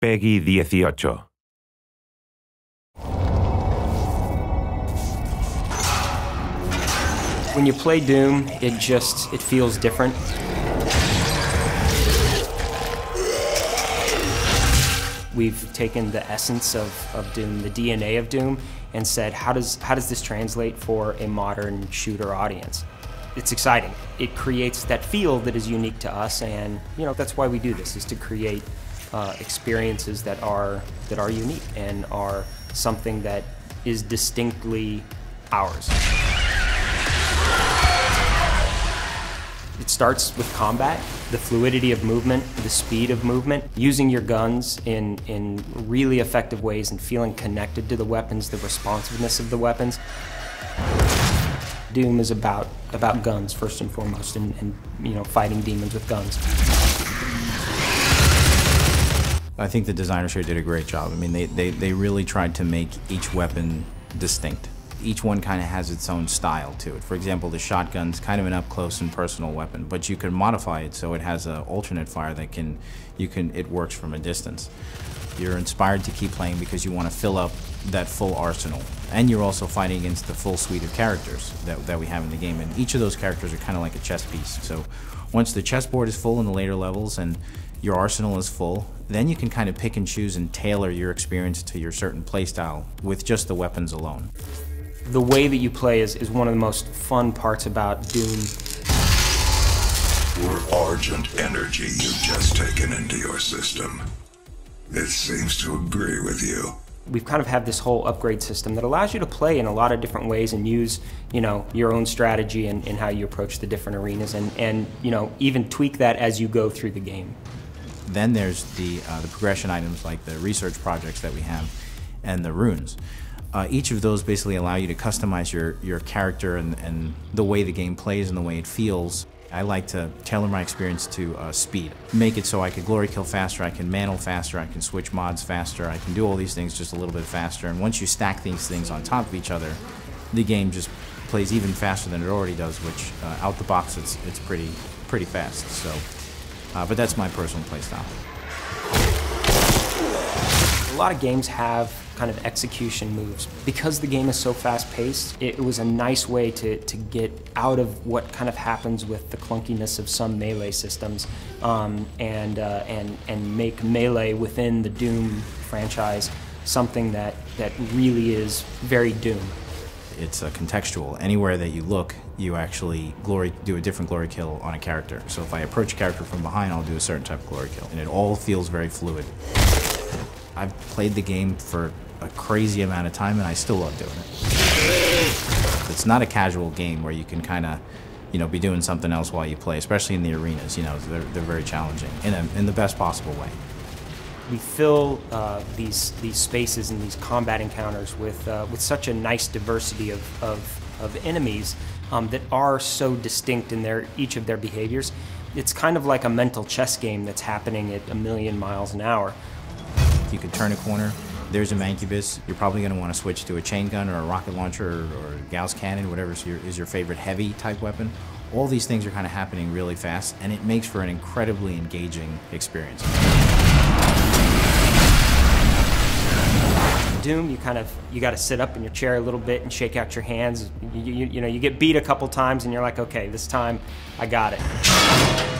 PEGI 18. When you play Doom, it just it feels different. We've taken the essence of, of Doom, the DNA of Doom, and said, how does how does this translate for a modern shooter audience? It's exciting. It creates that feel that is unique to us, and you know that's why we do this: is to create uh, experiences that are that are unique and are something that is distinctly ours. It starts with combat, the fluidity of movement, the speed of movement, using your guns in, in really effective ways and feeling connected to the weapons, the responsiveness of the weapons. Doom is about, about guns first and foremost and, and you know, fighting demons with guns. I think the designers here did a great job. I mean, they, they, they really tried to make each weapon distinct each one kind of has its own style to it. For example, the shotgun's kind of an up close and personal weapon, but you can modify it so it has an alternate fire that can, you can, it works from a distance. You're inspired to keep playing because you want to fill up that full arsenal. And you're also fighting against the full suite of characters that, that we have in the game. And each of those characters are kind of like a chess piece. So once the chessboard is full in the later levels and your arsenal is full, then you can kind of pick and choose and tailor your experience to your certain playstyle with just the weapons alone the way that you play is, is one of the most fun parts about Doom. Your Argent energy you've just taken into your system. It seems to agree with you. We've kind of had this whole upgrade system that allows you to play in a lot of different ways and use, you know, your own strategy and, and how you approach the different arenas and, and, you know, even tweak that as you go through the game. Then there's the, uh, the progression items like the research projects that we have and the runes. Uh, each of those basically allow you to customize your, your character and, and the way the game plays and the way it feels. I like to tailor my experience to uh, speed. Make it so I can glory kill faster, I can mantle faster, I can switch mods faster, I can do all these things just a little bit faster. And once you stack these things on top of each other, the game just plays even faster than it already does, which uh, out the box it's, it's pretty, pretty fast. So, uh, but that's my personal playstyle. A lot of games have kind of execution moves. Because the game is so fast paced, it was a nice way to, to get out of what kind of happens with the clunkiness of some melee systems um, and, uh, and, and make melee within the Doom franchise something that, that really is very Doom. It's uh, contextual. Anywhere that you look, you actually glory do a different glory kill on a character. So if I approach a character from behind, I'll do a certain type of glory kill. And it all feels very fluid. I've played the game for a crazy amount of time and I still love doing it. It's not a casual game where you can kind of, you know, be doing something else while you play, especially in the arenas. You know, they're, they're very challenging in, a, in the best possible way. We fill uh, these these spaces and these combat encounters with uh, with such a nice diversity of, of, of enemies um, that are so distinct in their each of their behaviors. It's kind of like a mental chess game that's happening at a million miles an hour. You could turn a corner, there's a Mancubus. You're probably going to want to switch to a chain gun or a rocket launcher or, or Gauss cannon, whatever is your, is your favorite heavy type weapon. All these things are kind of happening really fast, and it makes for an incredibly engaging experience. Doom, you kind of you got to sit up in your chair a little bit and shake out your hands. You, you, you know, you get beat a couple times, and you're like, okay, this time I got it.